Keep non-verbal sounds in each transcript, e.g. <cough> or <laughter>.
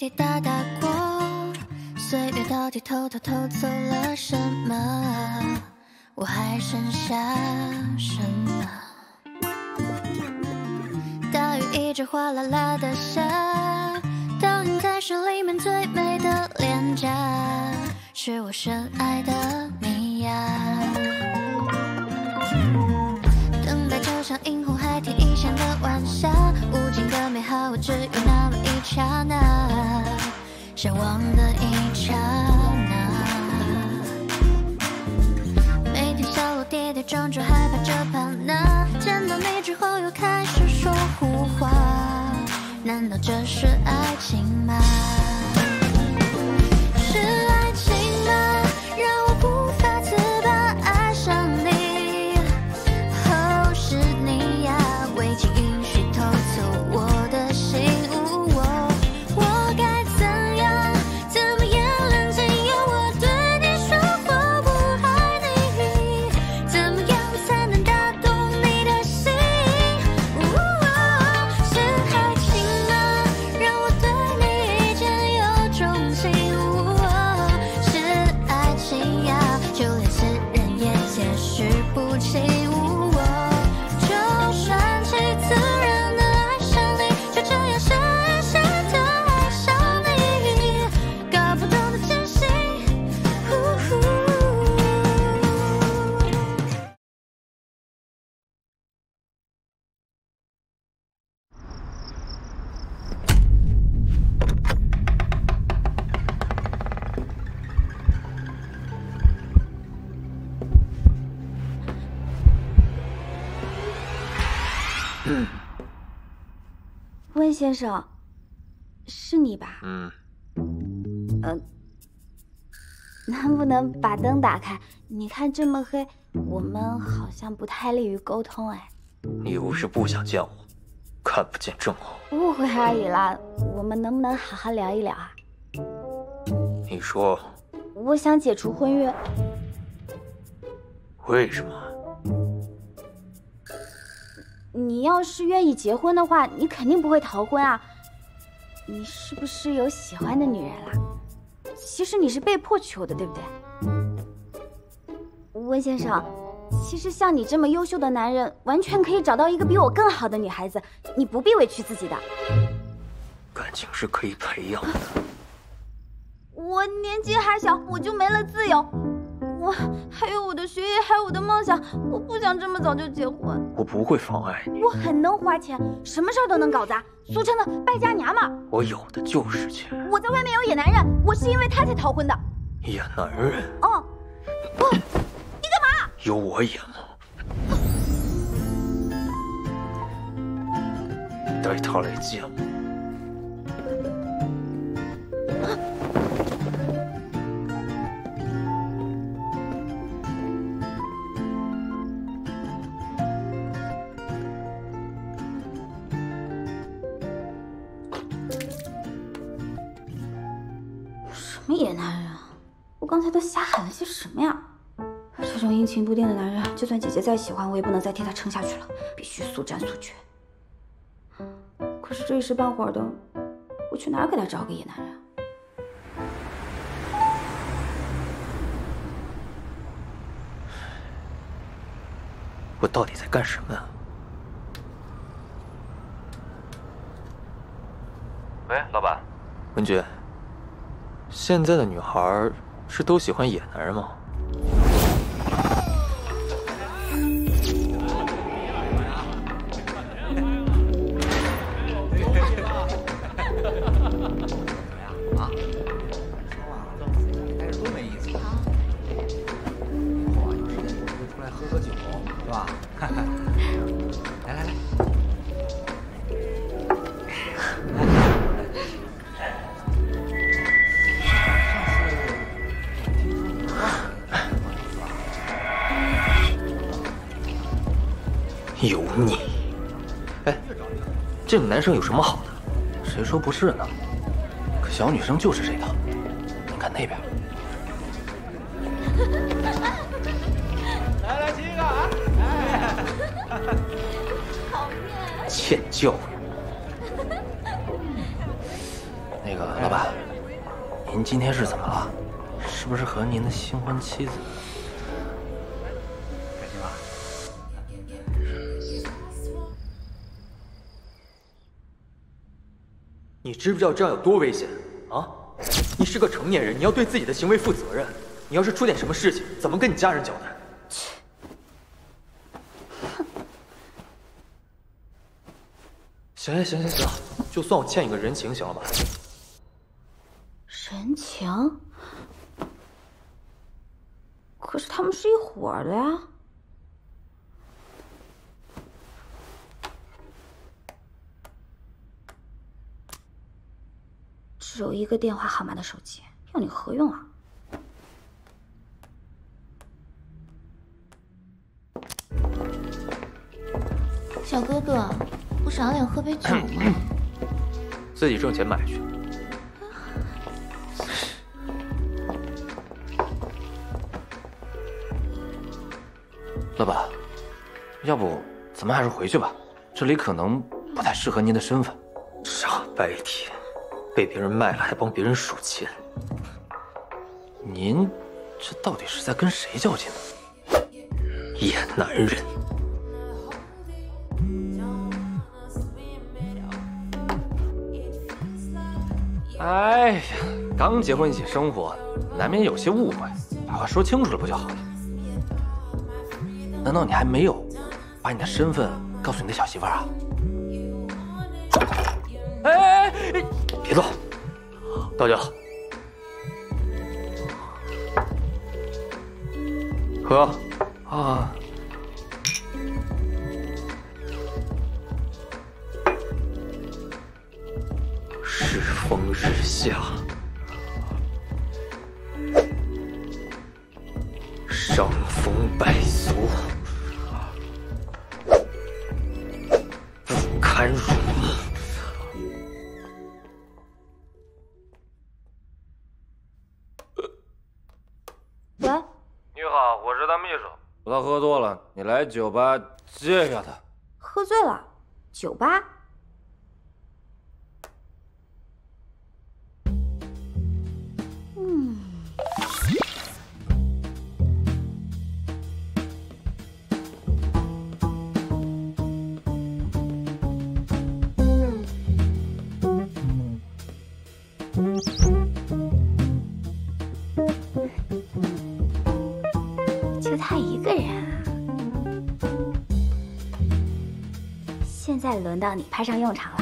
滴答答过，岁月到底偷偷偷走了什么？我还剩下什么？大雨一直哗啦啦的下，倒映在水里面最美的脸颊，是我深爱的向往的一刹那。每天下楼跌跌撞撞，害怕这怕那，见到你之后又开始说胡话，难道这是爱情吗？先生，是你吧？嗯，呃，<laughs> 能不能把灯打开？你看这么黑，我们好像不太利于沟通哎。你不是不想见我，看不见正好。误会而已啦，我们能不能好好聊一聊啊？你说我想解除婚约，为什么？你要是愿意结婚的话，你肯定不会逃婚啊。你是不是有喜欢的女人了？其实你是被迫娶我的，对不对？温先生，其实像你这么优秀的男人，完全可以找到一个比我更好的女孩子，你不必委屈自己的。感情是可以培养的。我年纪还小，我就没了自由，我还有我的学业，还有我的梦想，我不想这么早就结婚。我不会妨碍你，我很能花钱，什么事儿都能搞砸，俗称的败家娘们儿。我有的就是钱。我在外面有野男人，我是因为他才逃婚的。野男人哦，不，你干嘛有我野吗？带他来见我。什么野男人啊！我刚才都瞎喊了些什么呀？这种阴晴不定的男人，就算姐姐再喜欢，我也不能再替他撑下去了，必须速战速决。可是这一时半会儿的，我去哪儿给他找个野男人啊？我到底在干什么呀？喂，老板，文君，现在的女孩是都喜欢野男人吗？男生有什么好的？谁说不是呢？可小女生就是这套。你看那边，来来，亲一个啊！<laughs> 欠教育！那个老板，您今天是怎么了？是不是和您的新婚妻子？知不知道这样有多危险啊？你是个成年人，你要对自己的行为负责任。你要是出点什么事情，怎么跟你家人交代？行行行行行，就算我欠你个人情，行了吧？人情？可是他们是一伙的呀。只有一个电话号码的手机，要你何用啊？小哥哥，不赏脸喝杯酒吗？<coughs> 自己挣钱买去。<coughs> 老板，要不咱们还是回去吧，这里可能不太适合您的身份。傻白甜，被别人卖了还帮别人数钱。您这到底是在跟谁较劲呢？野男人。哎呀，刚结婚一起生活，难免有些误会，把话说清楚了不就好了？难道你还没有把你的身份告诉你的小媳妇儿啊？哎哎哎！别动，倒酒，喝。啊，世风日下，伤风败俗，不堪入他喝多了，你来酒吧接一下他。喝醉了，酒吧？就他一个人啊。现在轮到你派上用场了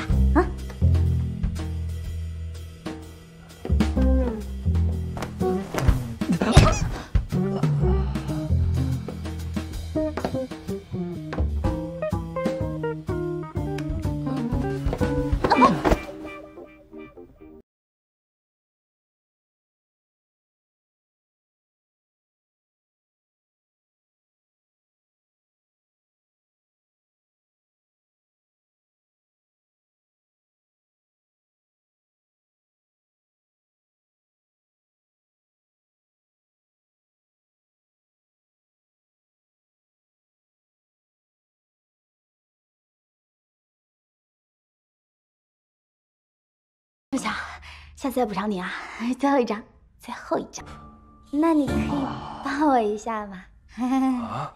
啊！不想，下次再补偿你啊！最后一张，最后一张，那你可以抱我一下吗？<laughs>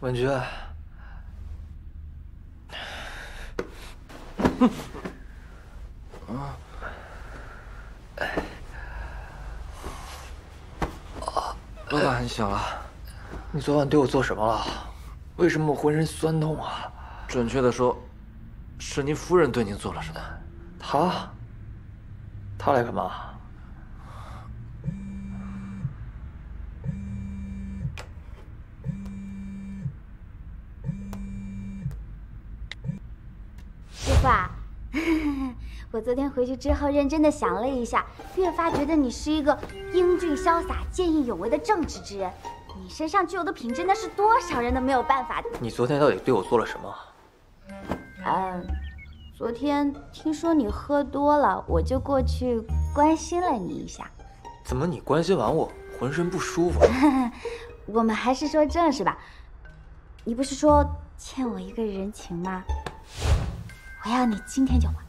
文君，<laughs> 老板，你醒了？你昨晚对我做什么了？为什么我浑身酸痛啊？准确的说，是您夫人对您做了什么？她，她来干嘛？昨天回去之后认真的想了一下，越发觉得你是一个英俊潇洒、见义勇为的正直之人。你身上具有的品质，那是多少人都没有办法的。你昨天到底对我做了什么？嗯，昨天听说你喝多了，我就过去关心了你一下。怎么你关心完我，浑身不舒服？<laughs> 我们还是说正事吧。你不是说欠我一个人情吗？我要你今天就还。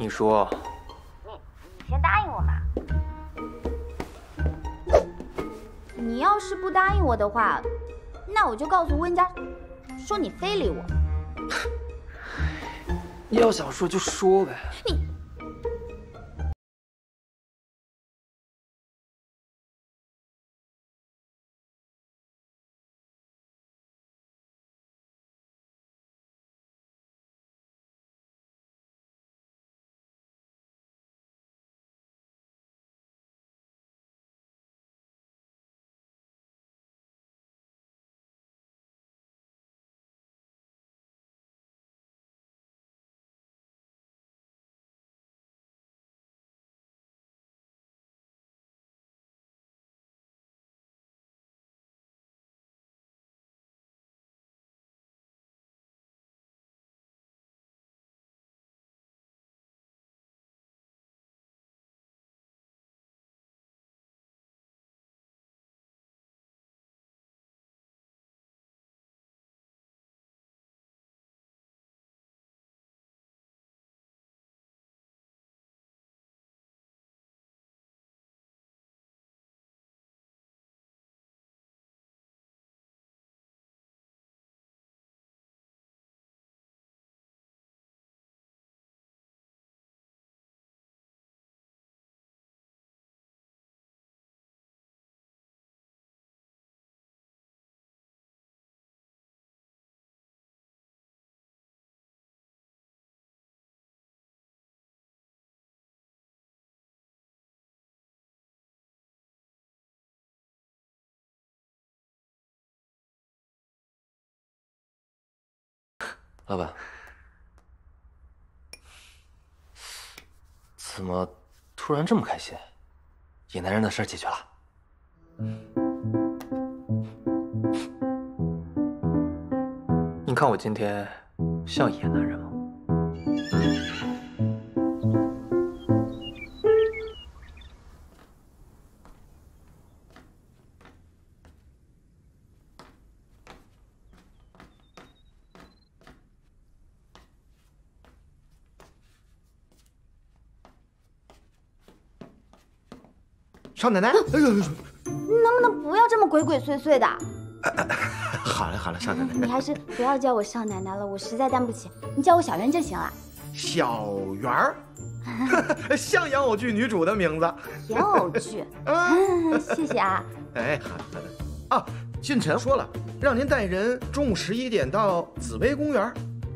你说，你你先答应我嘛。你要是不答应我的话，那我就告诉温家，说你非礼我。你 <laughs> 要想说就说呗。你老板，怎么突然这么开心？野男人的事解决了？你看我今天像野男人吗？少奶奶，哎呦，能不能不要这么鬼鬼祟祟的？好了好了，少奶奶，你还是不要叫我少奶奶了，我实在担不起，你叫我小圆就行了。小圆儿，像演偶剧女主的名字。演偶剧，嗯，<laughs> 谢谢啊。哎，好的好的。啊，信晨说了，让您带人中午十一点到紫薇公园，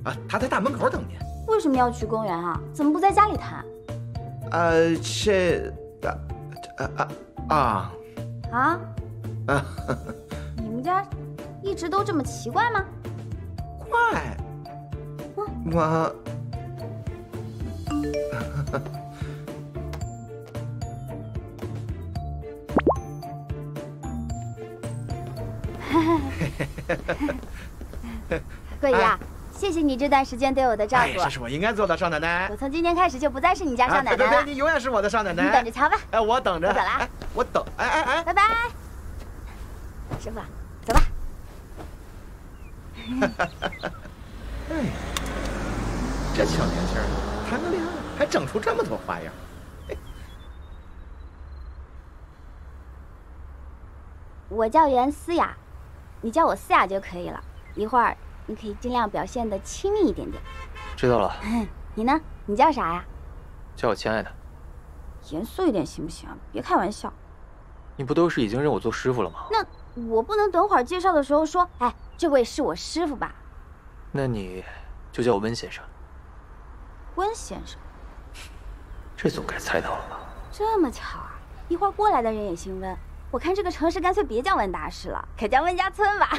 啊，他在大门口等您。为什么要去公园啊？怎么不在家里谈？呃，这，啊啊啊 <laughs> 你们家一直都这么奇怪吗？怪，我。<laughs> <laughs> 桂姨啊，谢谢你这段时间对我的照哎，顾这。是我应该做的，少奶奶我。从今天开始就不再是你家少奶奶了啊对对对，，你永远是我的少奶奶。你等着瞧吧。哎，我等着。我走了啊哎，我等。哎哎哎，拜拜，师傅，走吧。<laughs> 哎，这小年轻儿谈个恋爱还整出这么多花样。我叫袁思雅，你叫我思雅就可以了。一会儿你可以尽量表现的亲密一点点。知道了，你呢？你叫啥呀？叫我亲爱的。严肃一点行不行？别开玩笑。你不都是已经认我做师傅了吗？那我不能等会儿介绍的时候说，哎，这位是我师傅吧？那你就叫我温先生。温先生，这总该猜到了吧？这么巧啊！一会儿过来的人也姓温，我看这个城市干脆别叫温大师了，改叫温家村吧。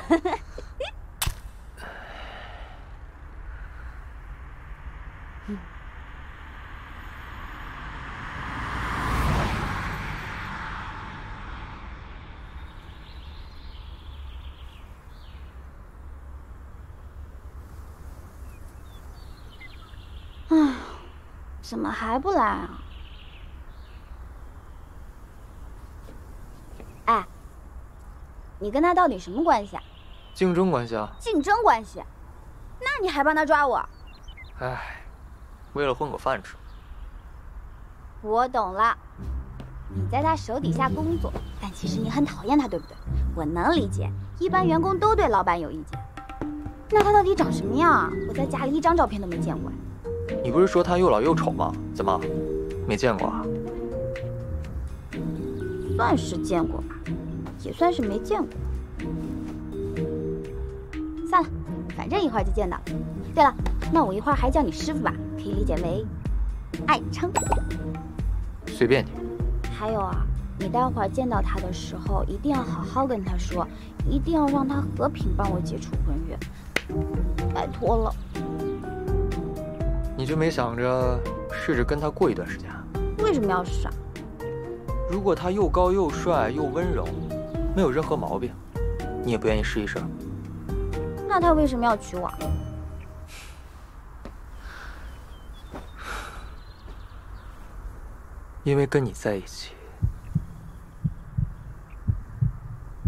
怎么还不来啊？哎，你跟他到底什么关系啊？竞争关系啊！竞争关系？那你还帮他抓我？哎，为了混口饭吃。我懂了，你在他手底下工作，但其实你很讨厌他，对不对？我能理解，一般员工都对老板有意见。那他到底长什么样啊？我在家里一张照片都没见过。你不是说他又老又丑吗？怎么，没见过啊？算是见过吧，也算是没见过。算了，反正一会儿就见到了。对了，那我一会儿还叫你师傅吧，可以理解为爱称。随便你。还有啊，你待会儿见到他的时候，一定要好好跟他说，一定要让他和平帮我解除婚约，拜托了。你就没想着试着跟他过一段时间？为什么要试啊？如果他又高又帅又温柔，没有任何毛病，你也不愿意试一试？那他为什么要娶我？因为跟你在一起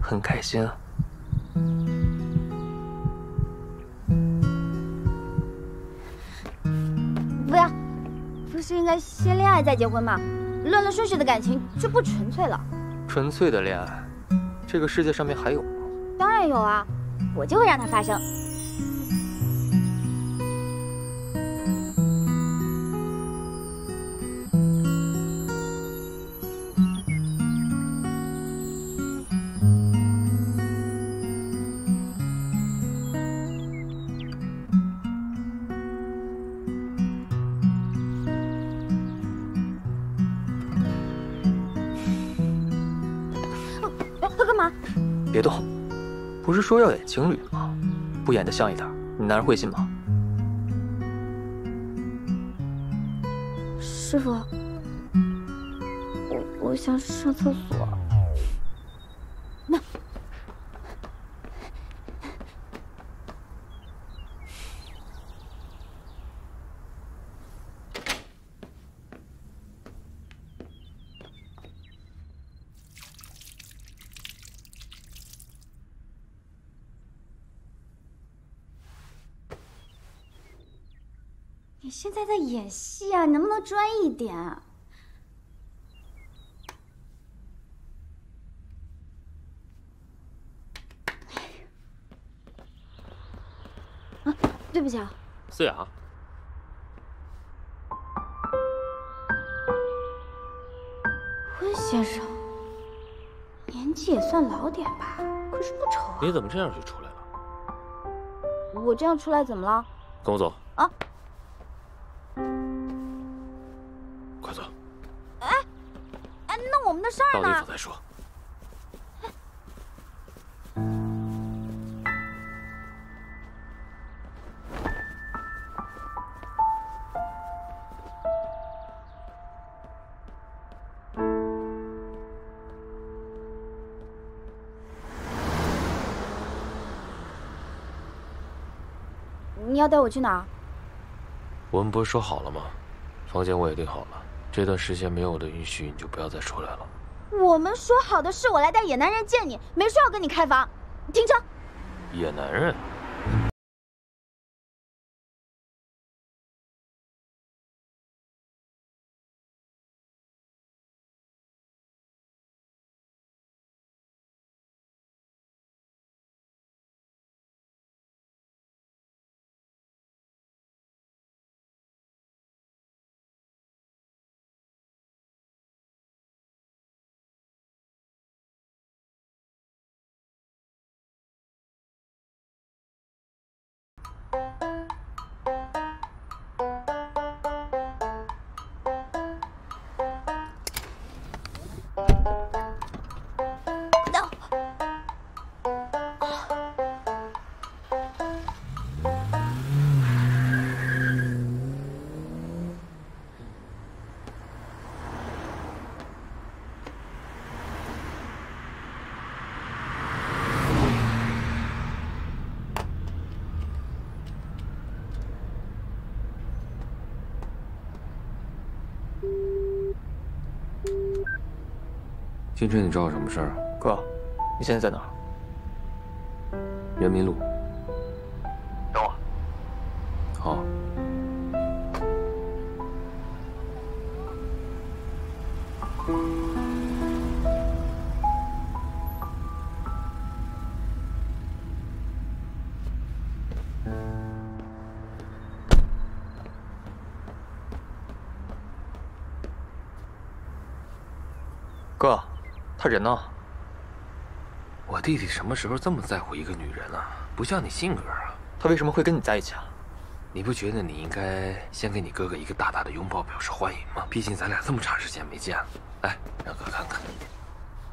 很开心啊。是应该先恋爱再结婚吗？乱了顺序的感情就不纯粹了。纯粹的恋爱，这个世界上面还有吗？当然有啊，我就会让它发生。说要演情侣吗？不演的像一点，你男人会信吗？师傅，我我想上厕所。那你现在在演戏啊，你能不能专一点？啊，对不起啊，思雅，温先生，年纪也算老点吧，可是不丑啊。你怎么这样就出来了？我这样出来怎么了？跟我走啊！到地呢方？再说。你要带我去哪儿？我们不是说好了吗？房间我也订好了，这段时间没有我的允许，你就不要再出来了。我们说好的是我来带野男人见你，没说要跟你开房。停车！野男人。金晨，你找我什么事儿啊？哥，你现在在哪儿？人民路。等我。好。哥，他人呢？我弟弟什么时候这么在乎一个女人啊？不像你性格啊！他为什么会跟你在一起啊？你不觉得你应该先给你哥哥一个大大的拥抱，表示欢迎吗？毕竟咱俩这么长时间没见了。来，让哥看看，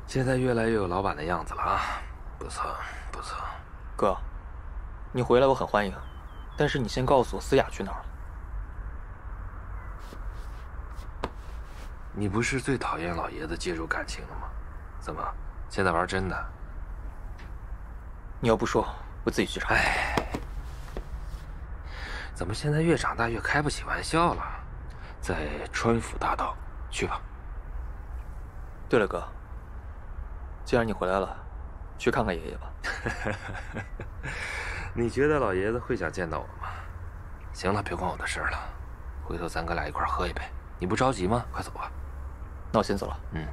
现在越来越有老板的样子了啊！不错，不错。哥，你回来我很欢迎，但是你先告诉我思雅去哪儿了。你不是最讨厌老爷子介入感情了吗？怎么，现在玩真的？你要不说，我自己去查。哎，怎么现在越长大越开不起玩笑了？在川府大道，去吧。对了，哥，既然你回来了，去看看爷爷吧。<laughs> 你觉得老爷子会想见到我吗？行了，别管我的事了，回头咱哥俩一块喝一杯。你不着急吗？快走吧。那我先走了。嗯。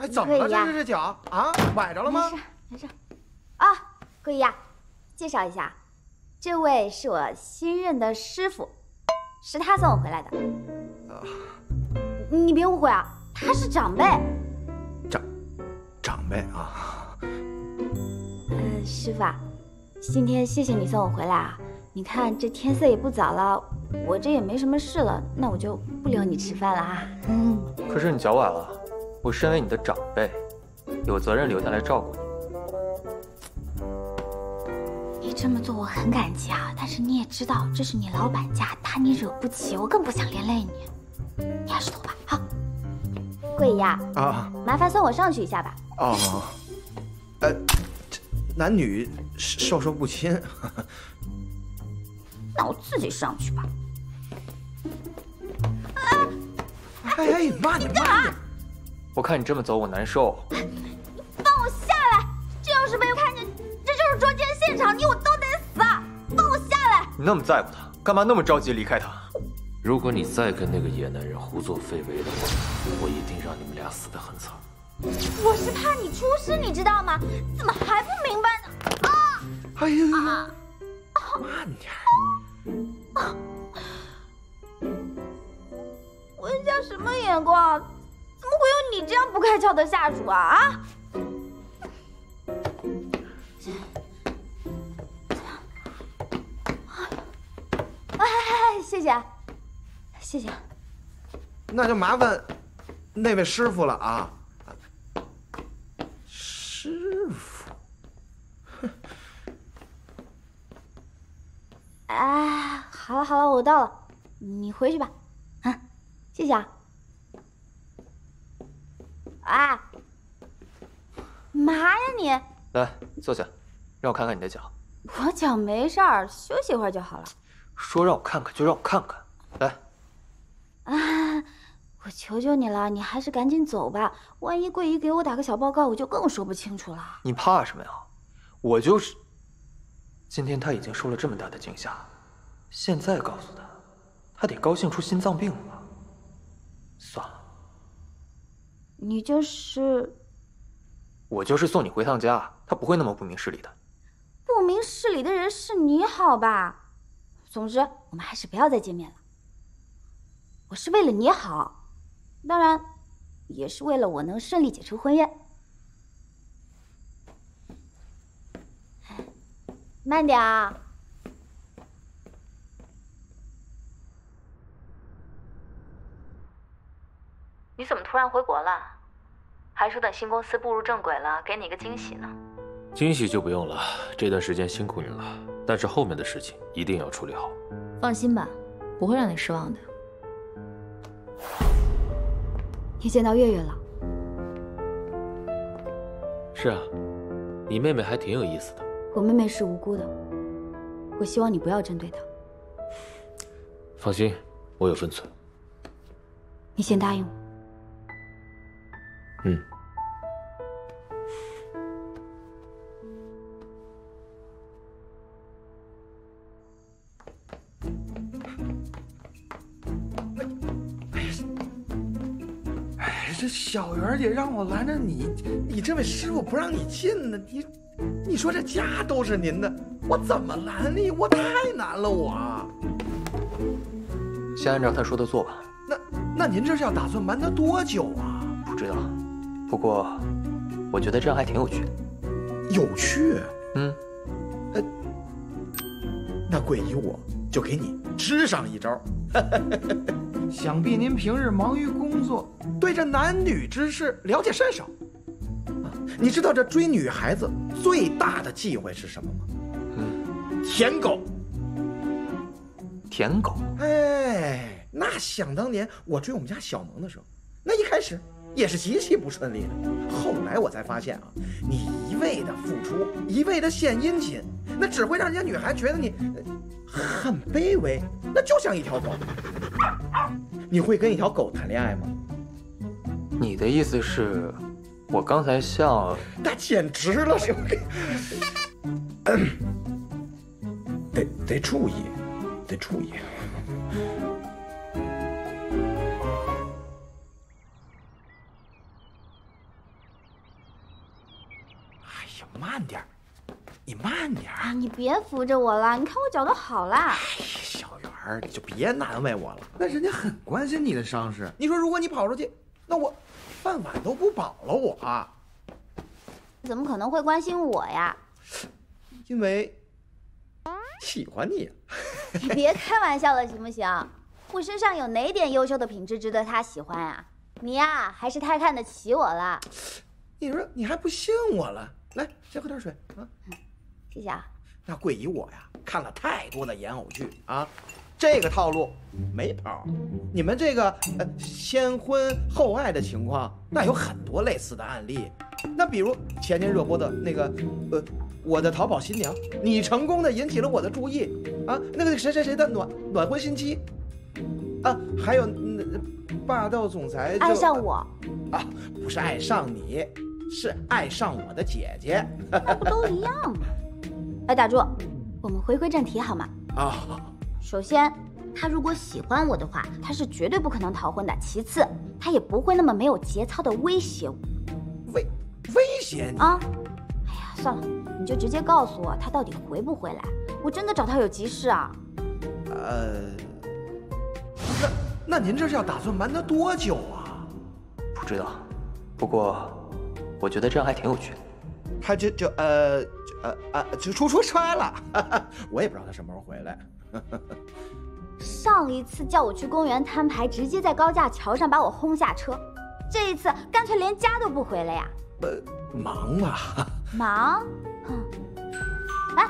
哎，怎么了？这是这脚啊，崴着了吗？没事，没事。啊，桂姨啊，介绍一下，这位是我新任的师傅，是他送我回来的。啊，你别误会啊，他是长辈。长，长辈啊。呃，师傅啊，今天谢谢你送我回来啊。你看这天色也不早了，我这也没什么事了，那我就不留你吃饭了啊。嗯。可是你脚崴了。我身为你的长辈，有责任留下来照顾你。你这么做我很感激啊，但是你也知道这是你老板家，他你惹不起，我更不想连累你。你还是走吧。好，桂姨啊，啊，麻烦送我上去一下吧。哦，呃，男女授受不亲。那我自己上去吧。哎哎，慢点，慢点。我看你这么走，我难受。你放我下来！这要是被看见，这就是捉奸现场，你我都得死！放我下来！你那么在乎他，干嘛那么着急离开他？如果你再跟那个野男人胡作非为的话，我一定让你们俩死得很惨。我是怕你出事，你知道吗？怎么还不明白呢？啊！哎呀，慢点。啊！温家什么眼光？你这样不开窍的下属啊啊！谢谢，谢谢。那就麻烦那位师傅了啊。师傅，哎，好了好了，我到了，你回去吧。啊，谢谢啊。啊，嘛呀你？来坐下，让我看看你的脚。我脚没事儿，休息一会儿就好了。说让我看看就让我看看，来。啊，我求求你了，你还是赶紧走吧。万一桂姨给我打个小报告，我就更说不清楚了。你怕什么呀？我就是。今天他已经受了这么大的惊吓，现在告诉他，他得高兴出心脏病了吧？算了，你就是我就是送你回趟家，他不会那么不明事理的。不明事理的人是你好吧？总之，我们还是不要再见面了。我是为了你好，当然，也是为了我能顺利解除婚约。慢点啊！你怎么突然回国了？还说等新公司步入正轨了，给你个惊喜呢。惊喜就不用了，这段时间辛苦你了，但是后面的事情一定要处理好。放心吧，不会让你失望的。你见到月月了？是啊，你妹妹还挺有意思的。我妹妹是无辜的，我希望你不要针对她。放心，我有分寸。你先答应我。嗯。哎，这小媛姐让我拦着你，你这位师傅不让你进呢，你，你说这家都是您的，我怎么拦你？我太难了，我。先按照他说的做吧。那那您这是要打算瞒他多久啊？不知道，不过我觉得这样还挺有趣的。有趣？嗯。呃，那桂姨我就给你支上一招。<laughs> 想必您平日忙于工作，对这男女之事了解甚少。啊，你知道这追女孩子最大的忌讳是什么吗？嗯，舔狗。舔狗？哎，那想当年我追我们家小萌的时候，那一开始也是极其不顺利的。后来我才发现啊，你一味的付出，一味的献殷勤，那只会让人家女孩觉得你很卑微，那就像一条狗。你会跟一条狗谈恋爱吗？你的意思是，我刚才像……那简直了，是不是？得得注意，得注意。慢点你慢点啊！你别扶着我了，你看我脚都好了。哎呀，小圆儿，你就别难为我了。那人家很关心你的伤势。你说，如果你跑出去，那我饭碗都不保了。我怎么可能会关心我呀？因为喜欢你。<laughs> 你别开玩笑了，行不行？我身上有哪点优秀的品质值得他喜欢啊？你呀，还是太看得起我了。你说你还不信我了？来，先喝点水啊。谢谢啊。那桂姨我呀，看了太多的演偶剧啊，这个套路没跑。你们这个呃先婚后爱的情况，那有很多类似的案例。那比如前年热播的那个呃，我的淘宝新娘，你成功的引起了我的注意啊。那个谁谁谁的暖暖婚新妻啊，还有那霸道总裁爱上我啊，不是爱上你。是爱上我的姐姐，那不都一样吗？哎，打住，我们回归正题好吗？啊，首先，他如果喜欢我的话，他是绝对不可能逃婚的。其次，他也不会那么没有节操的威胁我。威威胁你啊？哎呀，算了，你就直接告诉我他到底回不回来。我真的找他有急事啊。呃，那那您这是要打算瞒他多久啊？不知道，不过。我觉得这样还挺有趣的，他就就呃呃啊就出出差了，<laughs> 我也不知道他什么时候回来。<laughs> 上一次叫我去公园摊牌，直接在高架桥上把我轰下车，这一次干脆连家都不回了呀。呃，忙啊，<laughs> 忙，哼，来，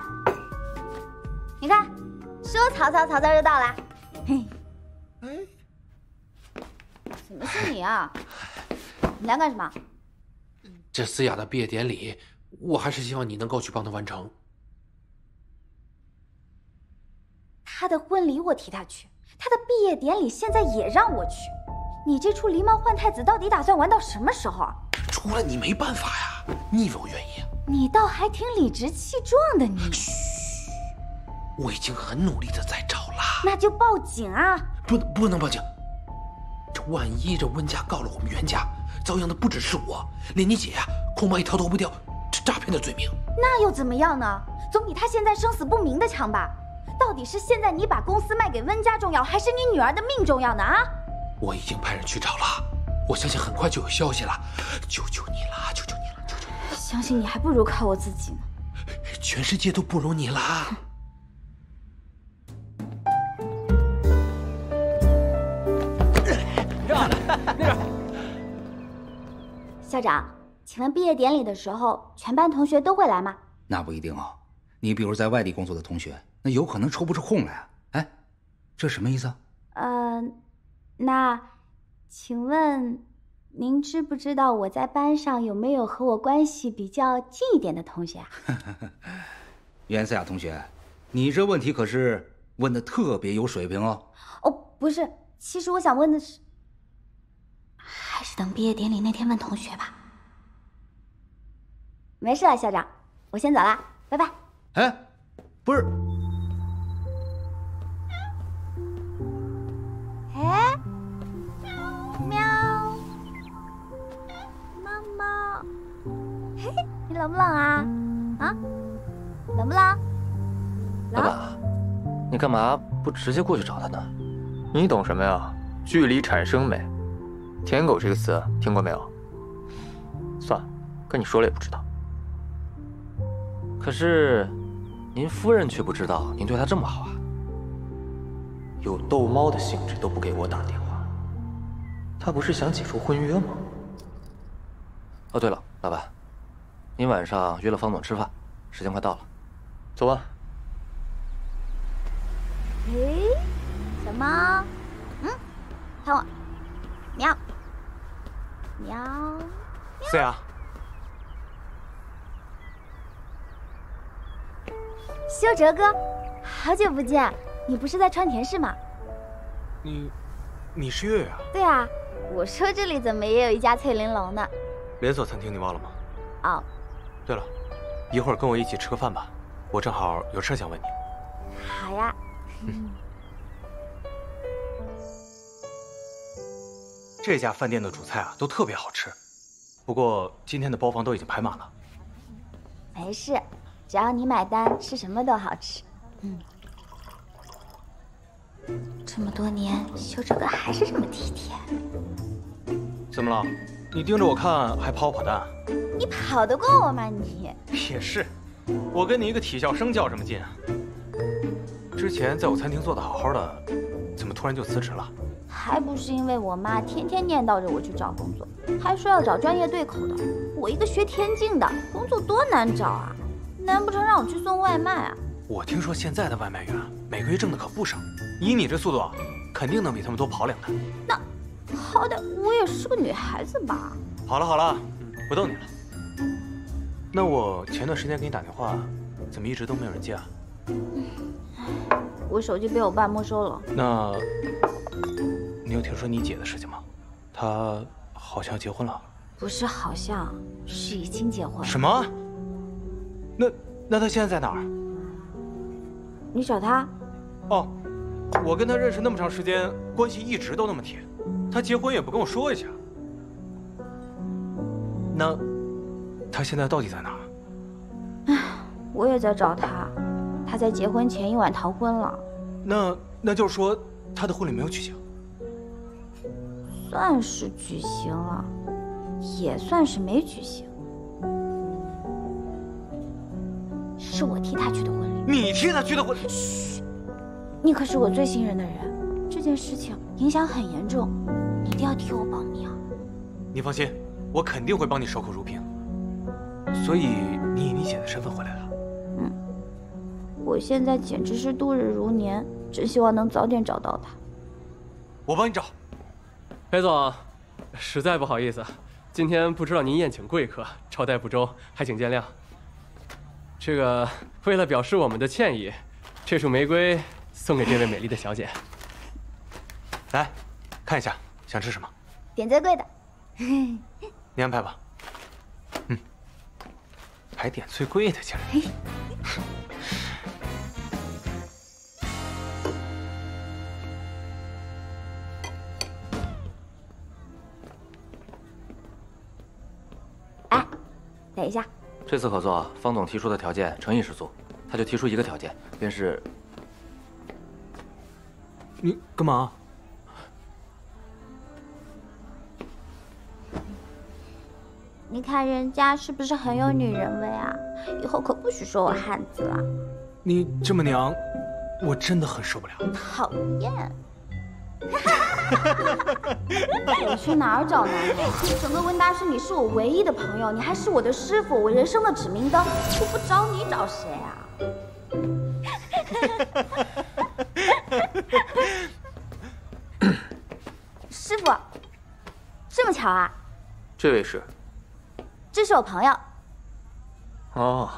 你看，说曹操，曹操就到了。嘿，哎，怎么是你啊？你来干什么？这思雅的毕业典礼，我还是希望你能够去帮她完成。她的婚礼我替她去，她的毕业典礼现在也让我去。你这出狸猫换太子到底打算玩到什么时候啊？除了你没办法呀，你以为我愿意？你倒还挺理直气壮的你。嘘，我已经很努力的在找了。那就报警啊！不，不能报警。这万一这温家告了我们袁家，遭殃的不只是我，连你姐呀，恐怕也逃脱不掉这诈骗的罪名。那又怎么样呢？总比他现在生死不明的强吧？到底是现在你把公司卖给温家重要，还是你女儿的命重要呢？啊！我已经派人去找了，我相信很快就有消息了。求求你了，求求你了，求求你！相信你还不如靠我自己呢。全世界都不如你了。<laughs> 让着，那边。校长，请问毕业典礼的时候，全班同学都会来吗？那不一定哦。你比如在外地工作的同学，那有可能抽不出空来啊！哎，这什么意思啊？呃，那，请问您知不知道我在班上有没有和我关系比较近一点的同学啊？<laughs> 袁思雅同学，你这问题可是问的特别有水平哦。哦，不是，其实我想问的是，还是等毕业典礼那天问同学吧。没事了，校长，我先走了，拜拜。哎，不是，哎，喵，猫猫，嘿嘿，你冷不冷啊？啊，冷不冷？老板，你干嘛不直接过去找他呢？你懂什么呀？距离产生美。舔狗这个词听过没有？算了，跟你说了也不知道。可是。您夫人却不知道您对她这么好啊！有逗猫的兴致都不给我打电话，她不是想解除婚约吗？哦，对了，老板，您晚上约了方总吃饭，时间快到了，走吧。诶，小猫，嗯，看我，喵，喵，思雅。修哲哥，好久不见！你不是在川田市吗？你，你是月月啊？对啊，我说这里怎么也有一家翠玲珑呢？连锁餐厅你忘了吗？哦，对了，一会儿跟我一起吃个饭吧，我正好有事想问你。好呀。<laughs> 这家饭店的主菜啊都特别好吃，不过今天的包房都已经排满了。没事。只要你买单，吃什么都好吃。嗯，这么多年，修哲哥还是这么体贴。怎么了？你盯着我看还跑跑蛋？你跑得过我吗？你也是，我跟你一个体校生较什么劲啊？之前在我餐厅做的好好的，怎么突然就辞职了？还不是因为我妈天天念叨着我去找工作，还说要找专业对口的。我一个学田径的，工作多难找啊！难不成让我去送外卖啊？我听说现在的外卖员每个月挣的可不少，以你这速度，肯定能比他们多跑两单。那好歹我也是个女孩子吧？好了好了，不逗你了。那我前段时间给你打电话，怎么一直都没有人接啊？我手机被我爸没收了。那，你有听说你姐的事情吗？她好像结婚了。不是好像，是已经结婚了。什么？那那她现在在哪儿？你找她？哦，我跟她认识那么长时间，关系一直都那么铁，她结婚也不跟我说一下。那她现在到底在哪儿？唉，我也在找她，她在结婚前一晚逃婚了。那那就是说她的婚礼没有举行？算是举行了，也算是没举行。是我替他去的婚礼，你替他去的婚？嘘，你可是我最信任的人，这件事情影响很严重，你一定要替我保密啊！你放心，我肯定会帮你守口如瓶。所以你以你姐的身份回来了？嗯，我现在简直是度日如年，真希望能早点找到他。我帮你找。裴总，实在不好意思，今天不知道您宴请贵客，招待不周，还请见谅。这个为了表示我们的歉意，这束玫瑰送给这位美丽的小姐。来，看一下，想吃什么？点最贵的。<laughs> 你安排吧。嗯，还点最贵的，竟然。等一下。这次合作，方总提出的条件诚意十足，他就提出一个条件，便是……你干嘛？你看人家是不是很有女人味啊？以后可不许说我汉子了。你这么娘，我真的很受不了。讨厌！<laughs> <laughs> 我去哪儿找男人？整个温大师，你是我唯一的朋友，你还是我的师傅，我人生的指明灯。我不找你找谁啊？<laughs> 师傅，这么巧啊？这位是？这是我朋友。哦，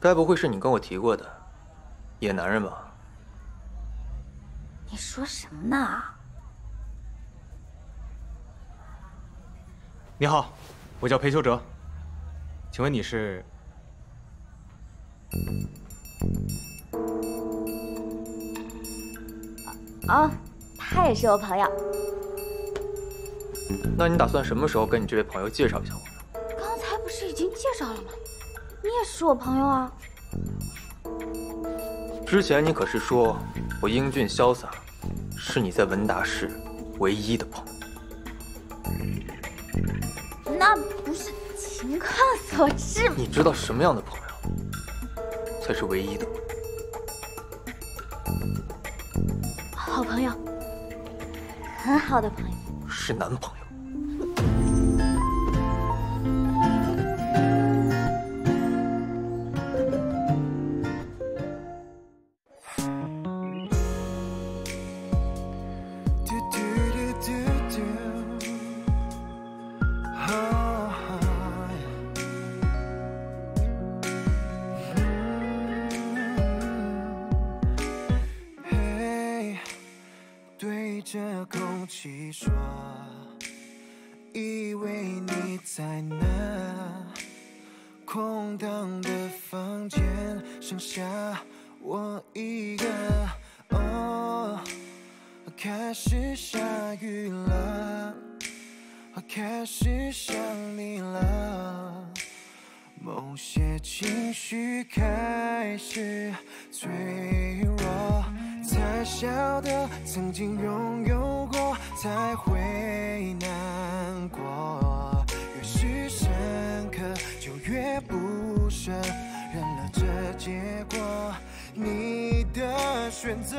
该不会是你跟我提过的野男人吧？你说什么呢？你好，我叫裴秋哲，请问你是？啊，他也是我朋友。那你打算什么时候跟你这位朋友介绍一下我呢？刚才不是已经介绍了吗？你也是我朋友啊。之前你可是说我英俊潇洒，是你在文达市唯一的朋友。所致吗？你知道什么样的朋友才是唯一的？好朋友，很好的朋友，是男朋友。开始下雨了，我开始想你了，某些情绪开始脆弱，才晓得曾经拥有过才会难过，越是深刻就越不舍，认了这结果，你的选择。